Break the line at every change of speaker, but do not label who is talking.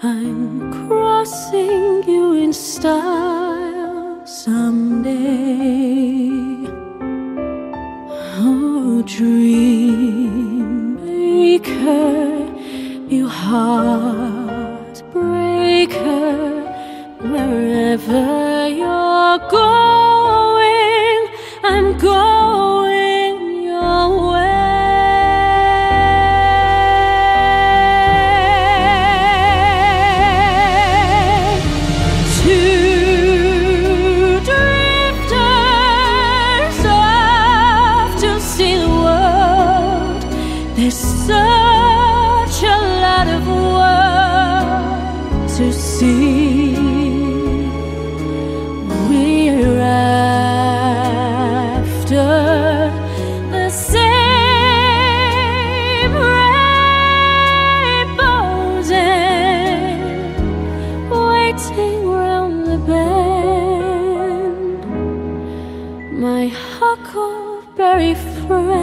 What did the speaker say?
I'm crossing you in style someday. Oh, dream maker, you heartbreaker, wherever you're going, There's such a lot of world to see. We're after the same rainbows and waiting round the bend. My huckleberry friend,